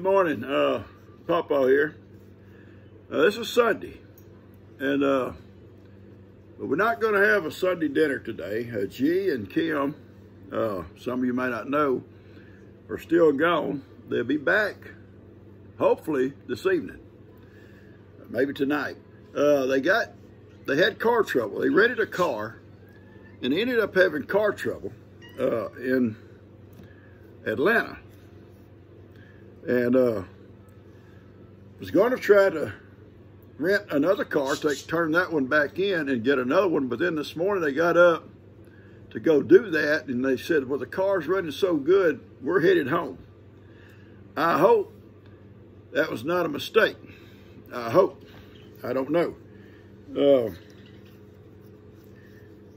good morning. Uh, Papa here. Uh, this is Sunday, and uh, but we're not going to have a Sunday dinner today. Uh, G and Kim, uh, some of you may not know, are still gone. They'll be back, hopefully this evening, maybe tonight. Uh, they got, they had car trouble. They rented a car, and ended up having car trouble uh, in Atlanta and uh, was going to try to rent another car, take turn that one back in and get another one. But then this morning they got up to go do that, and they said, "Well, the car's running so good, we're headed home." I hope that was not a mistake. I hope. I don't know. Uh,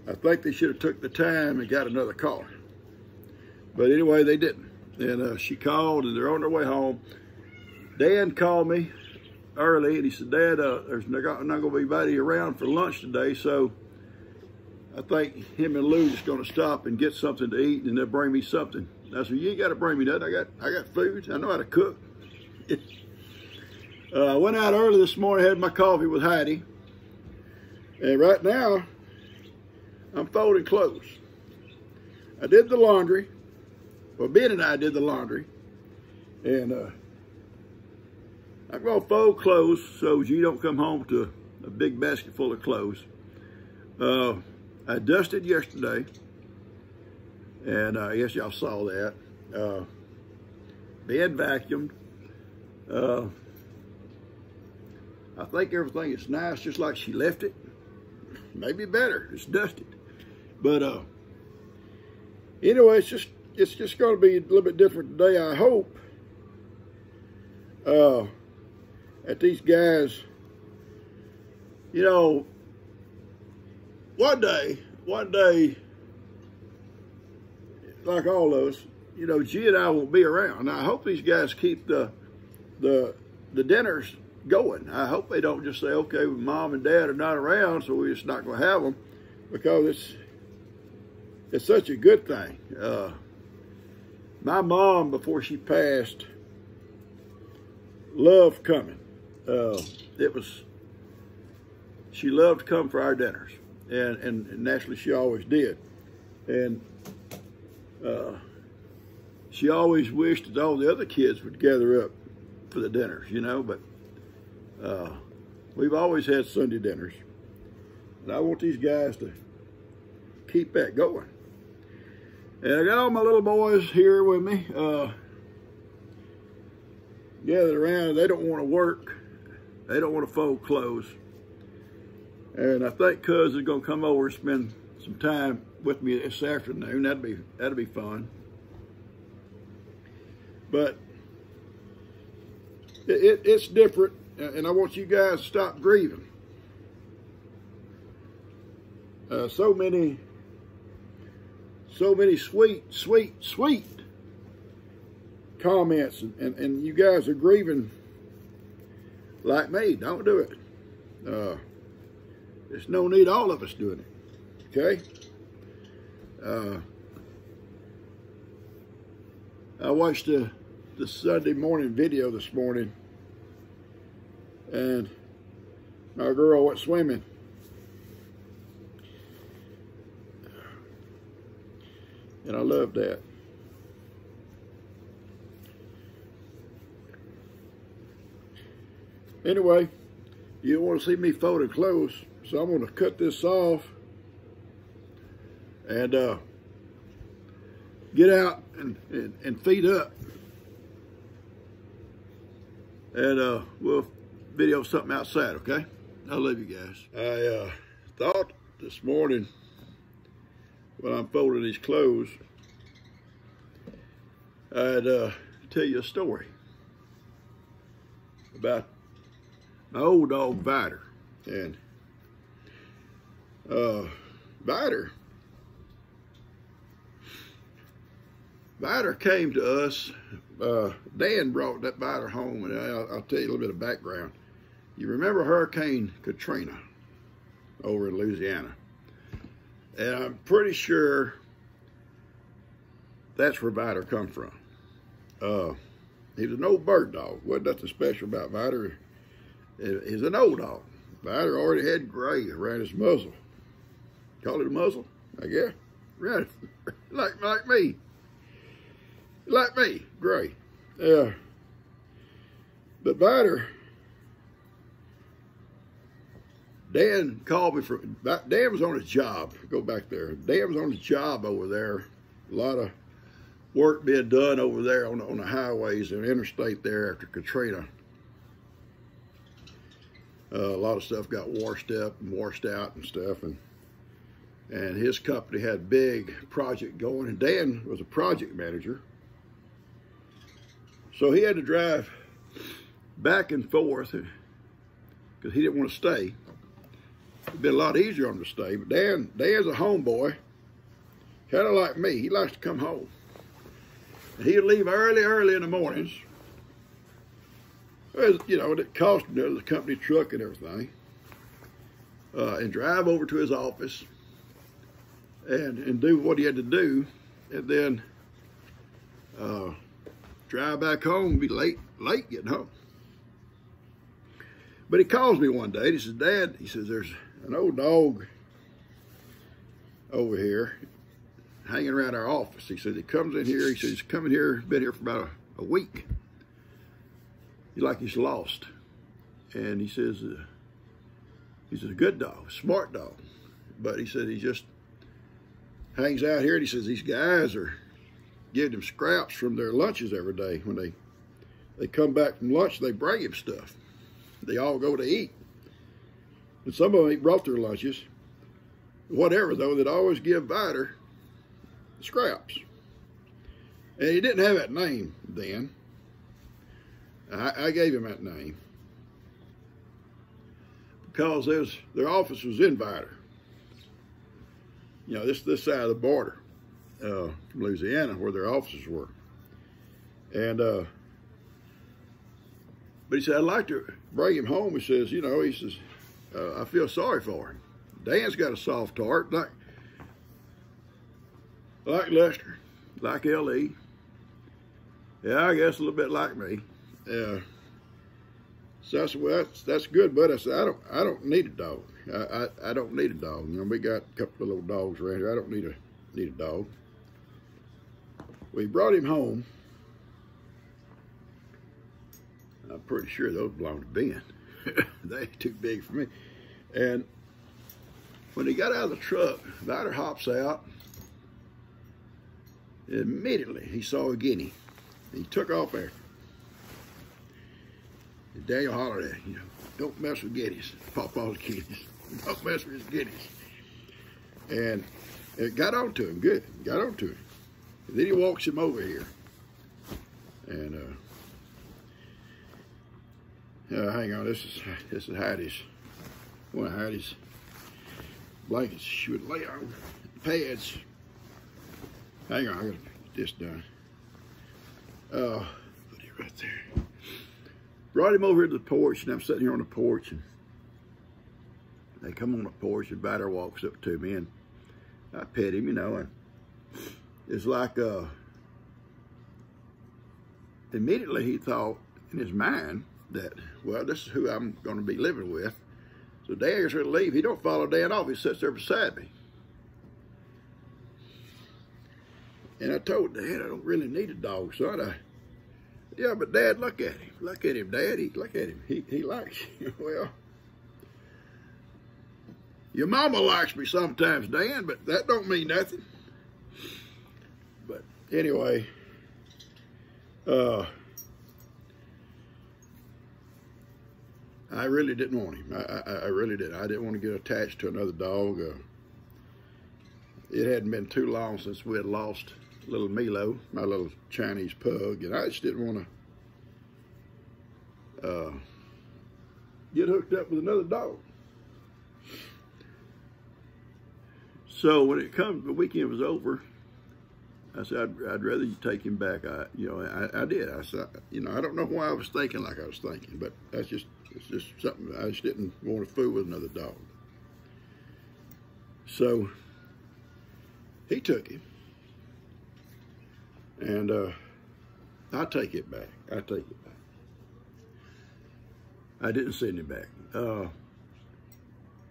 I think they should have took the time and got another car. But anyway, they didn't. And uh, she called and they're on their way home. Dan called me early and he said, Dad, uh, there's not going to be anybody around for lunch today. So I think him and Lou just going to stop and get something to eat and they'll bring me something. I said, you ain't got to bring me nothing. I got, I got food. I know how to cook. uh, I went out early this morning, had my coffee with Heidi. And right now, I'm folding clothes. I did the laundry. Well, Ben and I did the laundry. And uh, I'm going to fold clothes so you don't come home to a big basket full of clothes. Uh, I dusted yesterday. And uh, I guess y'all saw that. Uh, ben vacuumed. Uh, I think everything is nice just like she left it. Maybe better. It's dusted. But uh, anyway, it's just it's just going to be a little bit different today, I hope. Uh, at these guys, you know, one day, one day, like all of us, you know, G and I won't be around. Now, I hope these guys keep the the the dinners going. I hope they don't just say, okay, mom and dad are not around, so we're just not going to have them, because it's it's such a good thing. Uh, my mom, before she passed, loved coming. Uh, it was, she loved to come for our dinners. And, and, and naturally, she always did. And uh, she always wished that all the other kids would gather up for the dinners, you know, but uh, we've always had Sunday dinners. And I want these guys to keep that going. And I got all my little boys here with me, uh, gathered around. They don't want to work. They don't want to fold clothes. And I think Cuz is going to come over and spend some time with me this afternoon. That'd be, that'd be fun. But it, it, it's different, and I want you guys to stop grieving. Uh, so many so many sweet, sweet, sweet comments, and, and, and you guys are grieving like me. Don't do it. Uh, there's no need all of us doing it. Okay? Uh, I watched the, the Sunday morning video this morning, and my girl went swimming. And I love that. Anyway, you want to see me folding close, so I'm going to cut this off and uh, get out and, and, and feed up. And uh, we'll video something outside, okay? I love you guys. I uh, thought this morning when I'm folding these clothes, I'd uh, tell you a story about my old dog Vidor. And uh, Vidor, Vidor came to us. Uh, Dan brought that Vidor home, and I'll, I'll tell you a little bit of background. You remember Hurricane Katrina over in Louisiana? And I'm pretty sure that's where Vidor come from. Uh, he was an old bird dog. Wasn't nothing special about Vidor. He's an old dog. Vidor already had gray around his muzzle. Call it a muzzle, I guess. Right, like like me, like me, gray. Yeah. But Vidor, Dan called me for. Dan was on his job. Go back there. Dan was on his job over there. A lot of work being done over there on, on the highways and interstate there after Katrina. Uh, a lot of stuff got washed up and washed out and stuff, and and his company had a big project going, and Dan was a project manager, so he had to drive back and forth because he didn't want to stay. It'd been a lot easier on him to stay, but Dan Dan's a homeboy, kind of like me. He likes to come home. He'd leave early, early in the mornings. You know, it cost him the company truck and everything. Uh, and drive over to his office and, and do what he had to do. And then uh, drive back home, be late, late getting home. But he calls me one day. He says, Dad, he says, there's an old dog over here hanging around our office. He says he comes in here. He says he's coming here, been here for about a, a week. He's like he's lost. And he says uh, he's a good dog, smart dog. But he said he just hangs out here and he says these guys are giving him scraps from their lunches every day. When they they come back from lunch, they bring him stuff. They all go to eat. And some of them brought their lunches. Whatever, though, they'd always give Vidor scraps. And he didn't have that name then. I, I gave him that name because there's, their office was in Vidor. You know, this this side of the border uh, from Louisiana where their offices were. And, uh, but he said, I'd like to bring him home. He says, you know, he says, uh, I feel sorry for him. Dan's got a soft heart. Like, like Lester, like L.E. Yeah, I guess a little bit like me. Yeah. So that's well, that's that's good, but I said I don't I don't need a dog. I, I, I don't need a dog. You know, we got a couple of little dogs around here. I don't need a need a dog. We brought him home. I'm pretty sure those belong to Ben. they ain't too big for me. And when he got out of the truck, Vidor hops out Immediately, he saw a guinea. He took off after. And Daniel hollered at him, you know, don't mess with guineas, Papa's guineas. Don't mess with his guineas. And it got on to him, good, got on to him. And then he walks him over here. And, uh, uh, hang on, this is, this is Heidi's, one of Heidi's blankets she would lay on, pads. Hang on, I gotta get this done. Uh, put it right there. Brought him over to the porch, and I'm sitting here on the porch, and they come on the porch, and Vidor walks up to me, and I pet him, you know, and it's like, uh, immediately he thought in his mind that, well, this is who I'm going to be living with. So Dad is going to leave. He don't follow Dad off. He sits there beside me. And I told Dad I don't really need a dog, son. I, yeah, but Dad, look at him. Look at him, Dad. He, look at him. He, he likes you. well, your mama likes me sometimes, Dan, but that don't mean nothing. But anyway, uh, I really didn't want him. I, I, I, really did. I didn't want to get attached to another dog. Uh, it hadn't been too long since we had lost little Milo, my little Chinese pug, and I just didn't want to uh, get hooked up with another dog. So when it comes, the weekend was over, I said, I'd, I'd rather you take him back. I, you know, I, I did. I said, you know, I don't know why I was thinking like I was thinking, but that's just, it's just something, I just didn't want to fool with another dog. So he took him. And uh, I take it back. I take it back. I didn't send him back. Uh,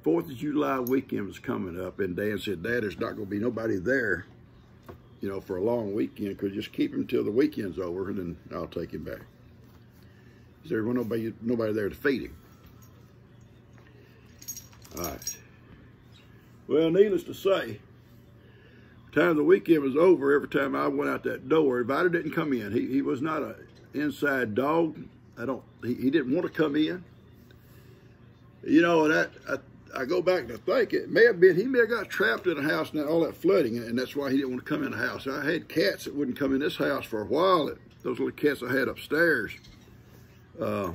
Fourth of July weekend was coming up, and Dan said, Dad, there's not going to be nobody there, you know, for a long weekend. Could just keep him till the weekend's over, and then I'll take him back. Said, there nobody, nobody there to feed him. All right. Well, needless to say, the time the weekend was over, every time I went out that door, Vidor didn't come in. He, he was not an inside dog. I don't, he, he didn't want to come in. You know, that, I, I go back to think it may have been, he may have got trapped in a house and all that flooding, and that's why he didn't want to come in the house. I had cats that wouldn't come in this house for a while. those little cats I had upstairs. Uh,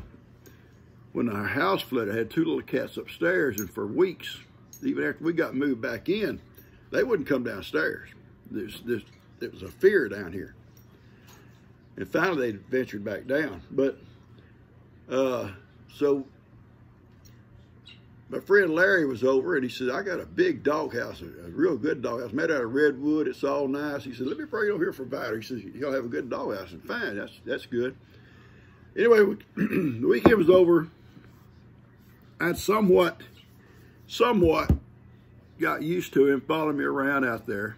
when our house flooded, I had two little cats upstairs, and for weeks, even after we got moved back in, they wouldn't come downstairs. There's, there's, it was a fear down here. And finally, they ventured back down. But, uh, so my friend Larry was over and he said, I got a big doghouse, a, a real good doghouse, made out of redwood. It's all nice. He said, let me bring it over here for Vidor. He says, he'll have a good doghouse. And fine, that's, that's good. Anyway, the weekend was over. I'd somewhat, somewhat got used to him following me around out there.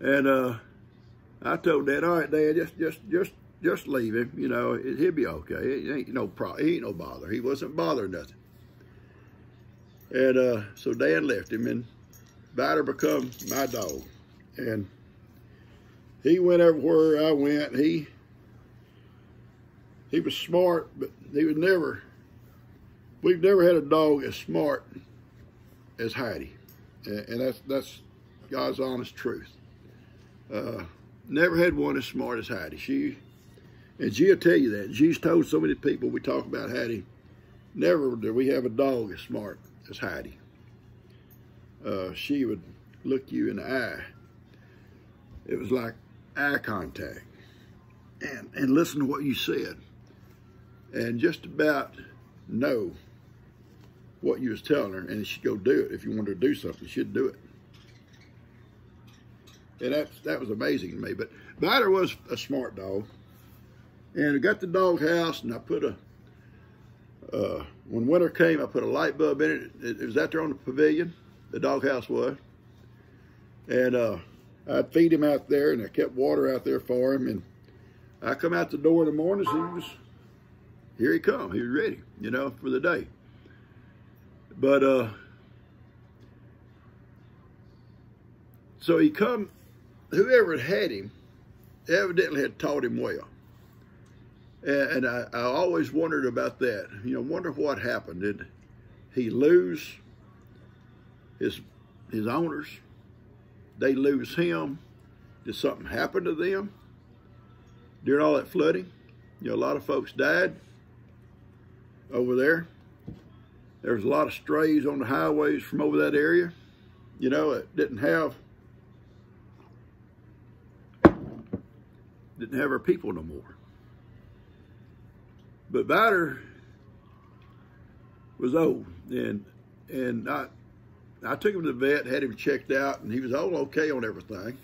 And uh, I told Dad, all right, Dad, just, just, just, just leave him. You know, it, he'll be okay. It ain't no problem. He ain't no bother. He wasn't bothering nothing. And uh, so Dad left him, and Vidor become my dog. And he went everywhere I went. He he was smart, but he was never. We've never had a dog as smart as Heidi, and, and that's that's God's honest truth. Uh, never had one as smart as Heidi. She and she'll tell you that. She's told so many people we talk about Heidi. Never did we have a dog as smart as Heidi. Uh, she would look you in the eye. It was like eye contact. And, and listen to what you said. And just about know what you was telling her and she'd go do it. If you wanted to do something, she'd do it. And that, that was amazing to me. But Vidor was a smart dog. And I got the dog house and I put a uh, when winter came, I put a light bulb in it. It, it was out there on the pavilion, the dog house was. And uh, I'd feed him out there, and I kept water out there for him. And I come out the door in the mornings, he was, here he come. He was ready, you know, for the day. But, uh, so he come, whoever had him, evidently had taught him well. And, I, I always wondered about that. You know, wonder what happened. Did he lose his his owners? They lose him. Did something happen to them during all that flooding? You know, a lot of folks died over there. There's a lot of strays on the highways from over that area. You know, it didn't have didn't have our people no more. But Vidor was old, and and I I took him to the vet, had him checked out, and he was all okay on everything.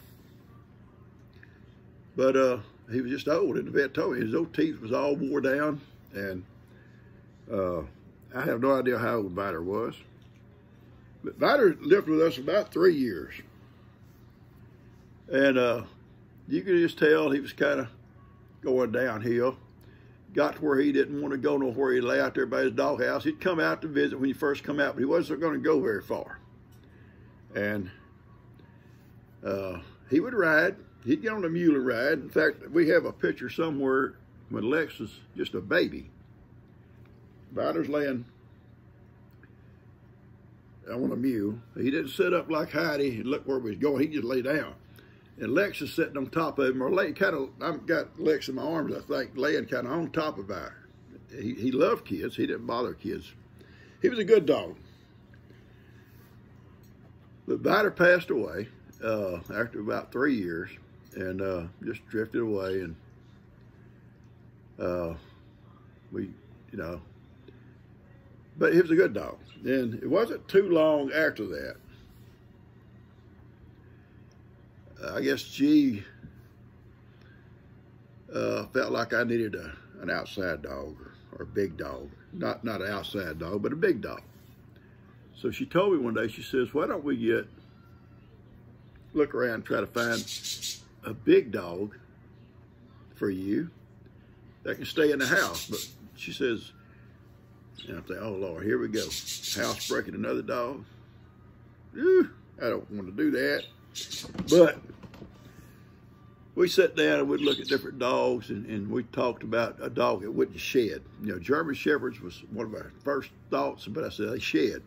But uh, he was just old, and the vet told me his old teeth was all wore down, and uh, I have no idea how old Vidor was. But Vidor lived with us about three years. And uh, you could just tell he was kind of going downhill got to where he didn't want to go nowhere. He'd lay out there by his doghouse. He'd come out to visit when he first come out, but he wasn't going to go very far. And uh, he would ride. He'd get on a mule and ride. In fact, we have a picture somewhere when Lex was just a baby. Vidor's laying on a mule. He didn't sit up like Heidi and look where we was going. He just lay down and Lex is sitting on top of him, or lay kind of, I've got Lex in my arms, I think, laying kind of on top of her. He, he loved kids. He didn't bother kids. He was a good dog. But Vidor passed away uh, after about three years and uh, just drifted away. And uh, we, you know, but he was a good dog. And it wasn't too long after that I guess G uh, felt like I needed a, an outside dog or, or a big dog. Not, not an outside dog, but a big dog. So she told me one day, she says, why don't we get, look around try to find a big dog for you that can stay in the house. But she says, and I'm thinking, oh Lord, here we go. Housebreaking another dog. Whew, I don't want to do that. But we sat down and we'd look at different dogs and, and we talked about a dog that wouldn't shed. You know, German Shepherds was one of our first thoughts, but I said they shed.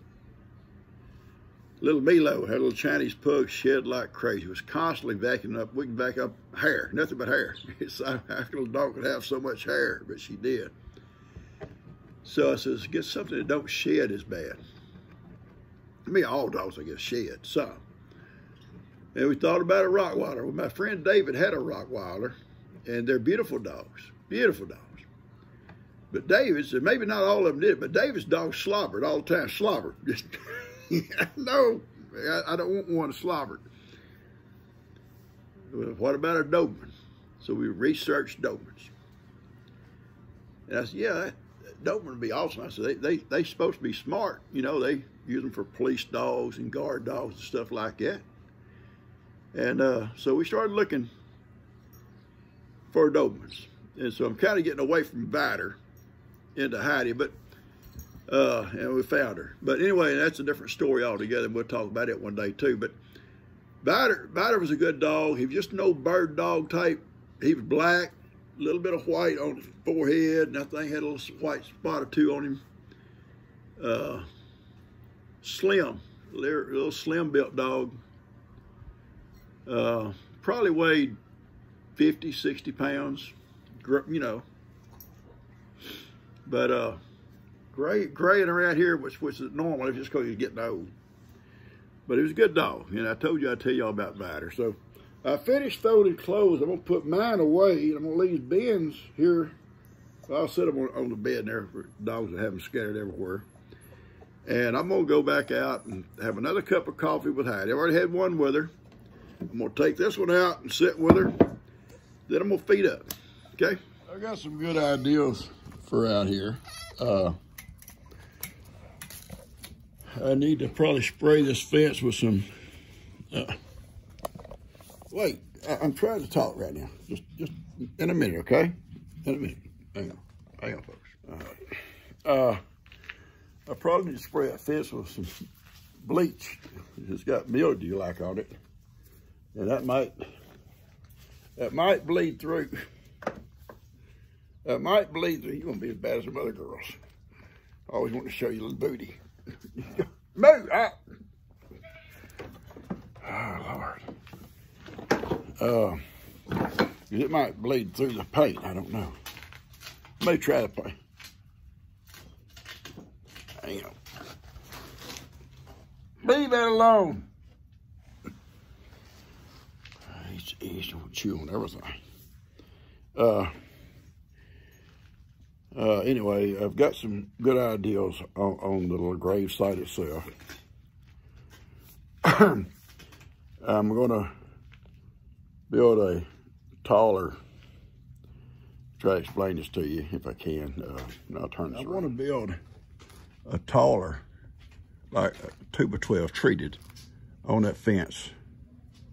Little Milo had a little Chinese pug shed like crazy. It was constantly vacuuming up. We can vac up hair, nothing but hair. It's how a little dog could have so much hair, but she did. So I says, get something that don't shed as bad. I mean, all dogs, I guess, shed some. And we thought about a Rottweiler. Well, my friend David had a Rottweiler, and they're beautiful dogs, beautiful dogs. But David's, and maybe not all of them did, but David's dog slobbered all the time, slobbered. Just, no, I, I, don't want one slobbered. What about a Doberman? So we researched Dobermans. And I said, yeah, Doberman would be awesome. I said, they, they, they supposed to be smart. You know, they use them for police dogs and guard dogs and stuff like that. And uh, so we started looking for Dobermans. And so I'm kind of getting away from Vidor into Heidi, but uh, and we found her. But anyway, that's a different story altogether. We'll talk about it one day too. But Vidor, Vidor was a good dog. He was just old bird dog type. He was black, a little bit of white on his forehead, and I think had a little white spot or two on him. Uh, slim, little, slim built dog. Uh, probably weighed 50, 60 pounds, you know. But uh, gray, graying around here, which, which is normal, just because he's getting old. But he was a good dog, and I told you I'd tell y'all about Vidor. So I finished folding clothes. I'm gonna put mine away. I'm gonna leave bins here. I'll set them on, on the bed there for dogs to have them scattered everywhere. And I'm gonna go back out and have another cup of coffee with Heidi. I've already had one with her. I'm gonna take this one out and sit with her. Then I'm gonna feed up, okay? I got some good ideas for out here. Uh, I need to probably spray this fence with some, uh, wait, I, am trying to talk right now. Just, just in a minute, okay? In a minute. Hang on, hang on, folks. Uh, I probably need to spray a fence with some bleach. It's got mildew like on it. And that might, that might bleed through. That might bleed through. You won't be as bad as some other girls. I always want to show you a little booty. Move out. Oh, Lord. Uh, it might bleed through the paint. I don't know. May try to paint. Hang on. Leave that alone. He's, he's chewing everything. Uh, uh, anyway, I've got some good ideas on, on the little grave site itself. I'm going to build a taller, try to explain this to you if I can. Uh, I'll turn this I want to build a taller, like a two by 12 treated on that fence,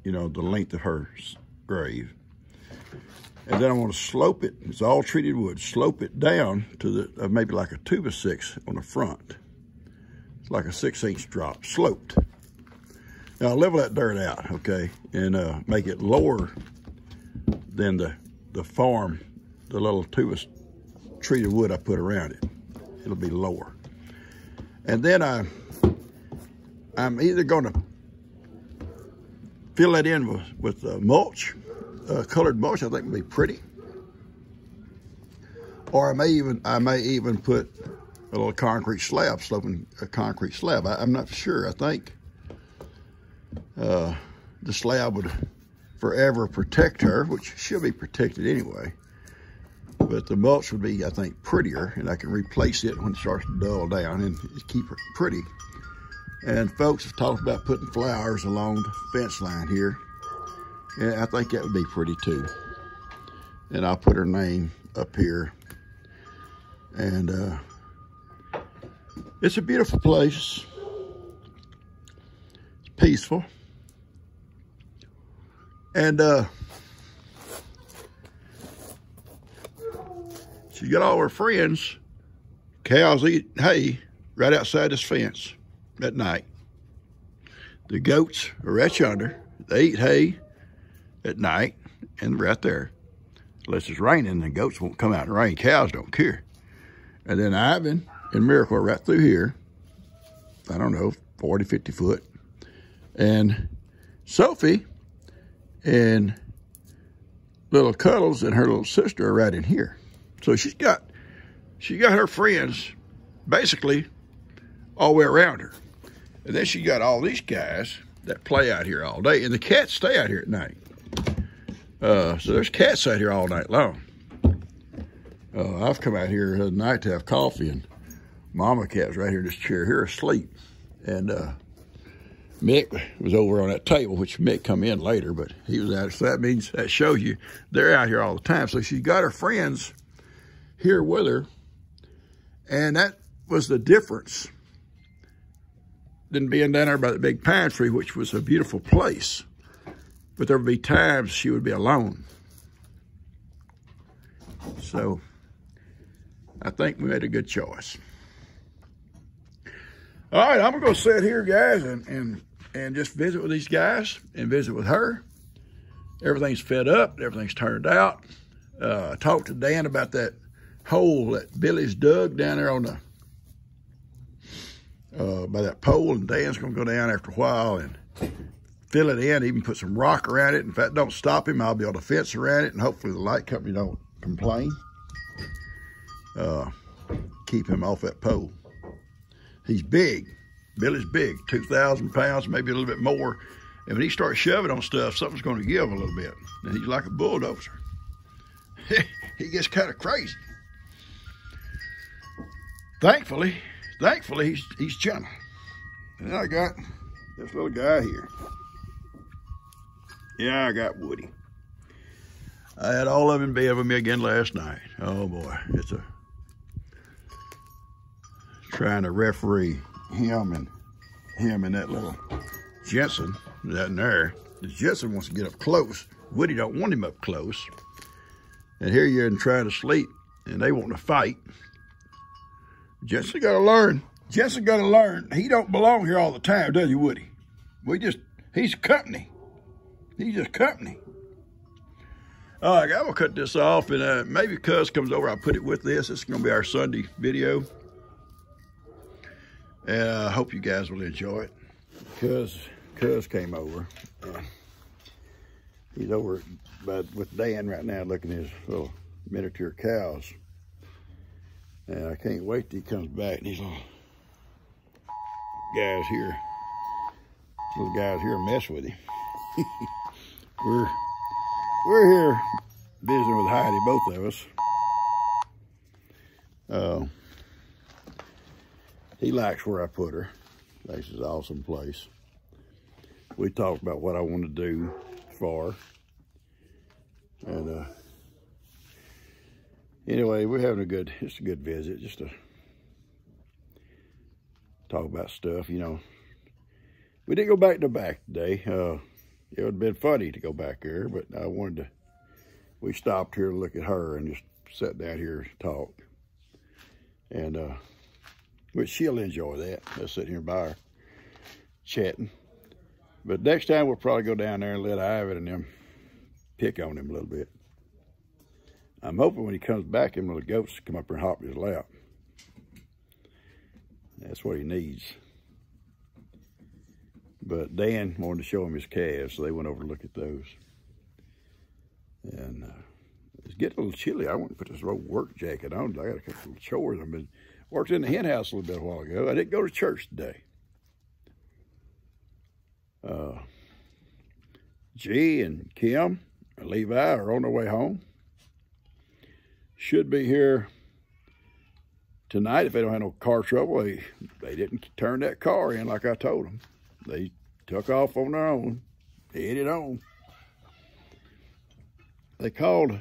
you know, the length of her grave. And then I want to slope it. It's all treated wood. Slope it down to the uh, maybe like a two by six on the front. It's like a six inch drop, sloped. Now I'll level that dirt out, okay, and uh, make it lower than the the farm, the little two by treated wood I put around it. It'll be lower. And then I, I'm either going to fill that in with, with uh, mulch uh, colored mulch, I think would be pretty. Or I may even I may even put a little concrete slab, sloping a concrete slab. I, am not sure. I think uh, the slab would forever protect her, which she'll be protected anyway. But the mulch would be, I think, prettier, and I can replace it when it starts to dull down and keep her pretty. And folks have talked about putting flowers along the fence line here. Yeah, I think that would be pretty too. and I'll put her name up here. And uh, it's a beautiful place. It's peaceful. And uh, she got all her friends. Cows eat hay right outside this fence at night. The goats are right yonder. They eat hay at night and right there. Unless it's raining, the goats won't come out the rain. Cows don't care. And then Ivan and Miracle are right through here. I don't know, 40, 50 foot. And Sophie and little Cuddles and her little sister are right in here. So she's got she got her friends basically all the way around her. And then she got all these guys that play out here all day. And the cats stay out here at night. Uh, so there's cats out here all night long. Uh, I've come out here at night to have coffee, and Mama Cat's right here in this chair here asleep. And uh, Mick was over on that table, which Mick come in later, but he was out. So that means, that shows you they're out here all the time. So she's got her friends here with her. And that was the difference than being down there by the big pine tree, which was a beautiful place. But there would be times she would be alone. So I think we made a good choice. All right, I'm gonna go sit here, guys, and and and just visit with these guys and visit with her. Everything's fed up, everything's turned out. Uh, talked to Dan about that hole that Billy's dug down there on the uh, by that pole, and Dan's gonna go down after a while and fill it in, even put some rock around it. If that don't stop him, I'll able to fence around it, and hopefully the light company don't complain. Uh, keep him off that pole. He's big. Billy's big, 2,000 pounds, maybe a little bit more. And when he starts shoving on stuff, something's going to give a little bit. And he's like a bulldozer. he gets kind of crazy. Thankfully, thankfully, he's, he's gentle. And I got this little guy here. Yeah, I got Woody. I had all of them be with me again last night. Oh boy, it's a trying to referee him and him and that little Jensen that in there. The Jensen wants to get up close. Woody don't want him up close. And here you're in trying to sleep and they want to fight. Jensen got to learn. Jensen got to learn. He don't belong here all the time, does he, Woody? We just, he's company. He's just company. All right, I'm gonna cut this off and uh, maybe Cuz comes over, I'll put it with this. It's gonna be our Sunday video. And I hope you guys will enjoy it. Cuz, Cuz came over. he's over by, with Dan right now looking at his little miniature cows. And I can't wait till he comes back. These little guys here, little guys here mess with him. we're we're here visiting with Heidi, both of us. Uh, he likes where I put her. This is an awesome place. We talked about what I want to do for And uh, anyway, we're having a good, it's a good visit, just to talk about stuff, you know. We didn't go back to back today. Uh, it would have been funny to go back there, but I wanted to, we stopped here to look at her and just sat down here and talk. And, uh, which she'll enjoy that. Let's sit here by her chatting. But next time we'll probably go down there and let Ivan and them pick on him a little bit. I'm hoping when he comes back, him little goats come up and hop his lap. That's what he needs. But Dan wanted to show him his calves, so they went over to look at those. And uh, it's getting a little chilly. I want to put this little work jacket on. I got a couple of chores. I've been worked in the hen house a little bit a while ago. I didn't go to church today. Uh, G and Kim and Levi are on their way home. Should be here tonight if they don't have no car trouble. They, they didn't turn that car in like I told them. They took off on their own, headed on. They called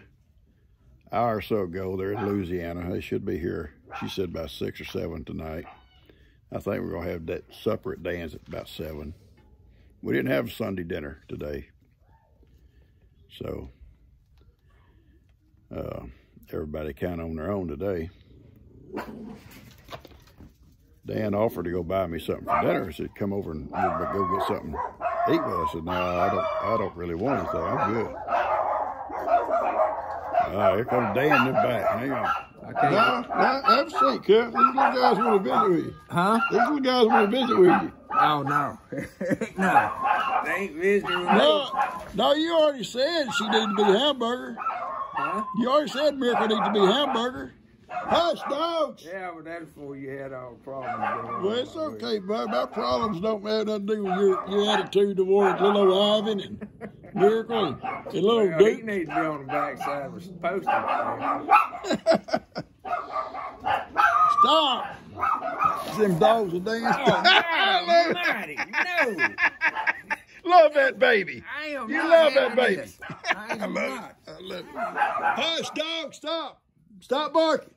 hour or so ago. They're in Louisiana. They should be here. She said about six or seven tonight. I think we're gonna have that supper at Dan's at about seven. We didn't have Sunday dinner today, so uh, everybody kind of on their own today. Dan offered to go buy me something for dinner. He said, "Come over and we'll go get something to eat with us." I said, "No, I don't. I don't really want anything. I'm good." All right, here comes Dan in the back. Hang on. I can't. No, no, have a seat, Cuz. These little guys want to visit with you. Huh? These little guys want to visit with you. Oh no, no, they ain't visiting with me. No, no, you already said she needed to be hamburger. Huh? You already said Miracle needs to be hamburger. Hush, dogs. Yeah, but that's before you had all the problems. going. Well, it's okay, bud. My problems don't have nothing to do with your, your attitude towards little old Ivan and Miracle and, and little Well, he Duke. needs to be on the backside of a poster. Stop. Them dogs are dancing. Oh, Almighty, no! love that baby. I am You love that baby. I am love not. it. I love it. Hush, dog. Stop. Stop barking.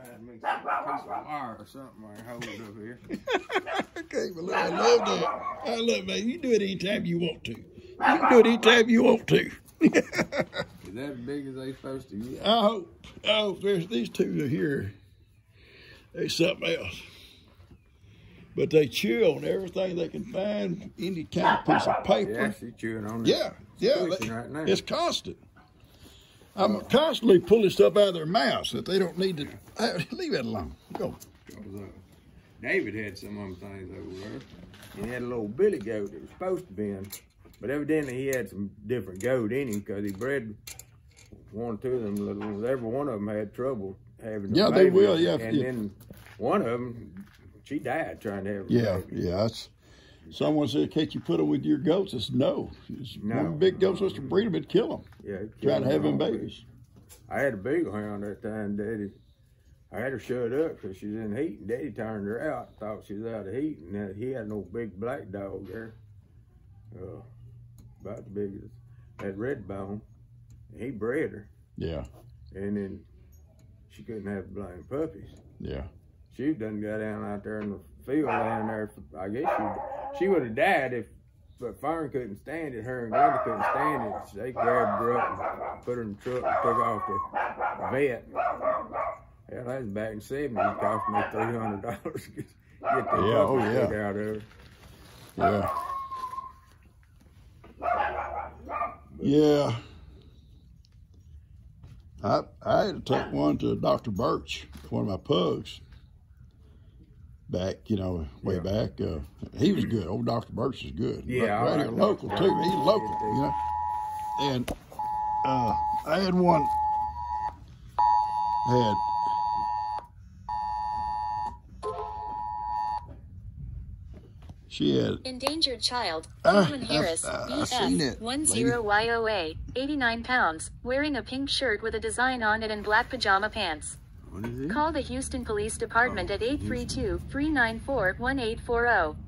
Find me some piece of wire or something I hold it up here. Okay, well, I love that. I love that. You do it anytime you want to. You can do it anytime you want to. Is that as big as they supposed to? Yeah. I hope. I hope there's these two are here. There's something else. But they chew on everything they can find, any kind of piece of paper. Yeah, paper. she's chewing on it. Yeah, yeah. They- right now. it's constant. I'm constantly pulling stuff out of their mouths that they don't need to. uh, Leave it alone. Go. David had some of them things over there. He had a little billy goat that was supposed to be in, but evidently he had some different goat in him because he bred one or two of them little. Every one of them had trouble having. Yeah, they will, yeah, and yeah. then one of them, she died trying to have. Yeah, yeah. That's, someone said, "Can't you put them with your goats?" It's no. It's No. One big goat supposed to breed them and kill them. Yeah, it Trying to have them babies. I had a beagle hound that time, Daddy. I had her shut up because she's in heat, and Daddy turned her out. Thought she was out of heat, and he had no big black dog there, uh, about the biggest. that red bone. And he bred her, Yeah, and then she couldn't have blind puppies. yeah. She done got down out there in the field down there. I guess she she would have died if. But Fern couldn't stand it. Her and Glenda couldn't stand it. So They grabbed her up and put her in the truck and took her off the vet. Hell, that was back in '70. It cost me three hundred dollars to get the Yeah, oh, yeah. out of her. Yeah. Yeah. I I had to take one to Dr. Birch, one of my pugs. Back, you know, way Yeah. back. Uh, he was good. Old Dr. Birch is good. Yeah, I right here, local too. He's local, you know. And uh, I had one. Had she had Endangered child, Ah, Caitlin Harris, I- I seen it, BF, 10YOA, 89 pounds, wearing a pink shirt with a design on it and black pajama pants. What is it? Call the Houston Police Department at 832 394 1840.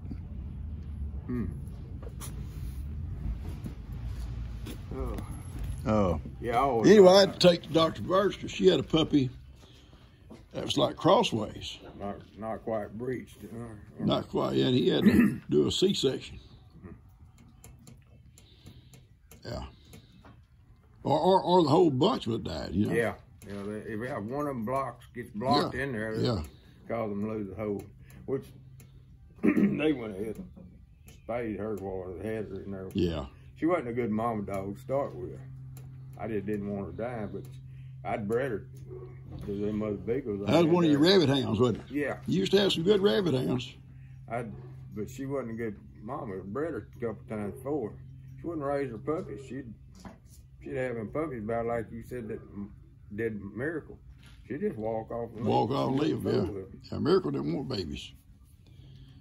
Oh, oh. yeah. I Anyway, I had to take Dr. Birch because she had a puppy that was like crossways. not not quite breached. uh, or- Not quite, yeah, and he had to do a C-section. Yeah. Or, or, or the whole bunch would have died, you know? Yeah. You know, they, if have one of them blocks gets blocked Yeah, in there, yeah. cause them to lose the hold. Which they went ahead and spayed her while they had her in there. Yeah. She wasn't a good mama dog to start with. I just didn't want her dying, but I'd bred her because them other beagles. That was one of your rabbit hounds, wasn't it? Yeah, You used to have some good rabbit hounds. I. But she wasn't a good mama. I bred her a couple times before. She wouldn't raise her puppies. She'd she'd have them puppies about like you said that did miracle. She'd just walk off and Walk off and leave, yeah. yeah. Miracle didn't want babies.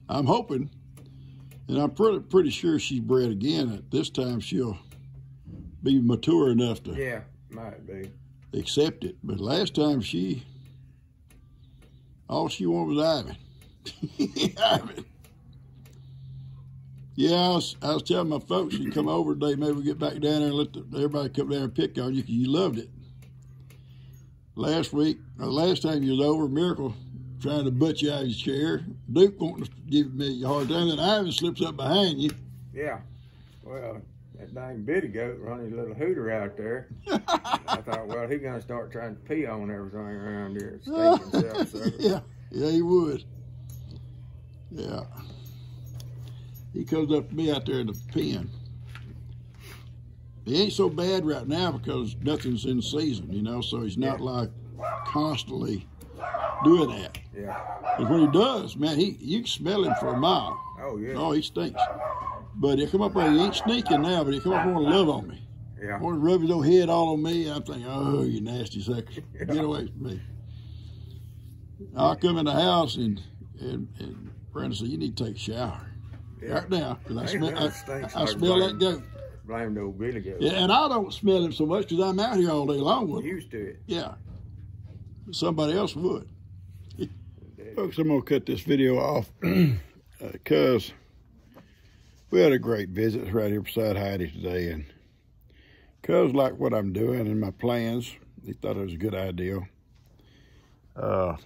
I'm hoping, and I'm pretty, pretty sure she's bred again. At this time, she'll be mature enough to Yeah, might be. accept it. But last time she, all she wanted was Ivan. Ivan. Yeah, I was, I was telling my folks, you come over today, maybe we get back down there and let the, everybody come down and pick on you because you loved it. Last week, uh, last time you was over, Miracle trying to butt you out of his chair. Duke wanting to give me a hard time, and Ivan slips up behind you. Yeah. Well, that dang bitty goat running his little hooter out there. I thought, well, he's gonna start trying to pee on everything around here. Stinking self-service. yeah, yeah, he would. Yeah. He comes up to me out there in the pen. He ain't so bad right now because nothing's in season, you know, so he's not Yeah. like constantly doing that. Yeah. Because when he does, man, he you can smell him for a mile. Oh yeah. Oh, he stinks. But he'll come up there, he ain't sneaking now, but he'll come up and want to love on me. Yeah. Want to rub his old head all on me. I'm thinking, oh, you nasty sucker. Get away from me. I'll come in the house and, and, and Brenda said, you need to take a shower. Yeah. Right now, because I smell, that I, stinks I smell that goat. Blame the old billy goat. Yeah, and I don't smell him so much because I'm out here all day long with him. Used to it. Yeah. Somebody else would. Folks, I'm going to cut this video off because we had a great visit right here beside Heidi today. And cuz like what I'm doing and my plans, he thought it was a good idea. Uh,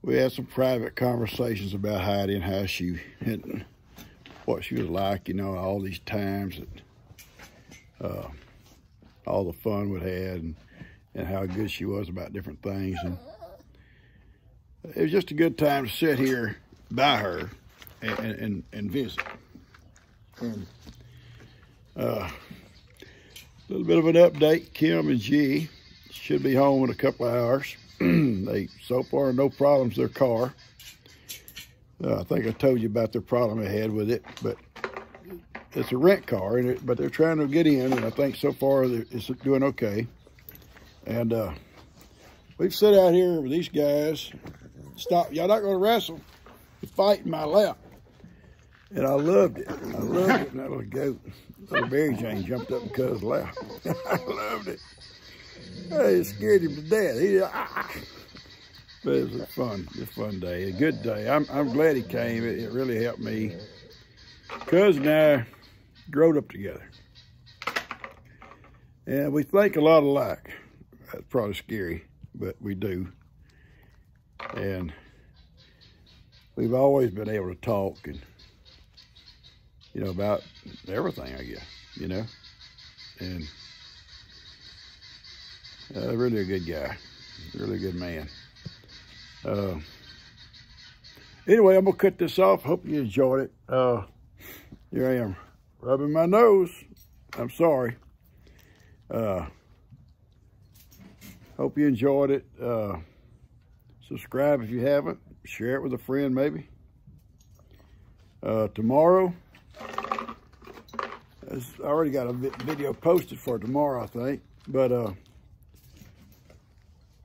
we had some private conversations about Heidi and how she and what she was like, you know, all these times that uh, all the fun we had and, and how good she was about different things. And it was just a good time to sit here by her and, and, and visit. And uh, a little bit of an update, Kim and G should be home in a couple of hours. they, so far, no problems their car. Uh, I think I told you about the problem I had with it, but it's a rent car, and it, but they're trying to get in, and I think so far it's doing okay. And uh, we've sat out here with these guys. Stop! Y'all not going to wrestle? Fight in my lap, and I loved it. I loved it. And that little goat, little Mary Jane, jumped up and in Cuz's lap. I loved it. It scared him to death. He, ah. But it was a fun, a fun day, a good day. I'm, I'm glad he came. It, it really helped me. Cuz and I growed up together. And we think a lot alike. That's probably scary, but we do. And we've always been able to talk and, you know, about everything, I guess, you know. And uh, really a good guy, really good man. Uh, anyway, I'm gonna cut this off. Hope you enjoyed it. Uh, here I am, rubbing my nose. I'm sorry. Uh, hope you enjoyed it. Uh, subscribe if you haven't. Share it with a friend, maybe. Uh, tomorrow, I already got a video posted for tomorrow, I think. But uh,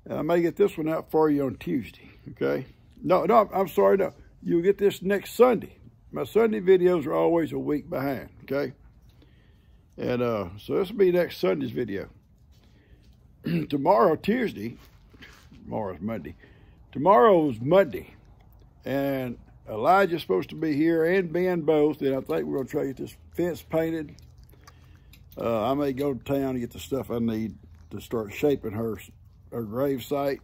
I may get this one out for you on Tuesday. Okay? No, no, I'm sorry. No, you'll get this next Sunday. My Sunday videos are always a week behind. Okay? And uh, so this will be next Sunday's video. Tomorrow, Tuesday, tomorrow's Monday. Tomorrow's Monday. And Elijah's supposed to be here and Ben both. And I think we're to try to get this fence painted. Uh, I may go to town and get the stuff I need to start shaping her, her grave site.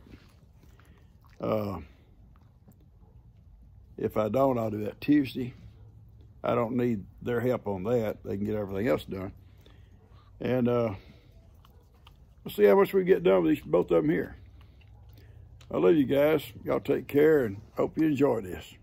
Uh, if I don't, I'll do that Tuesday. I don't need their help on that. They can get everything else done. And uh, we'll see how much we get done with these both of them here. I love you guys. Y'all take care and hope you enjoy this.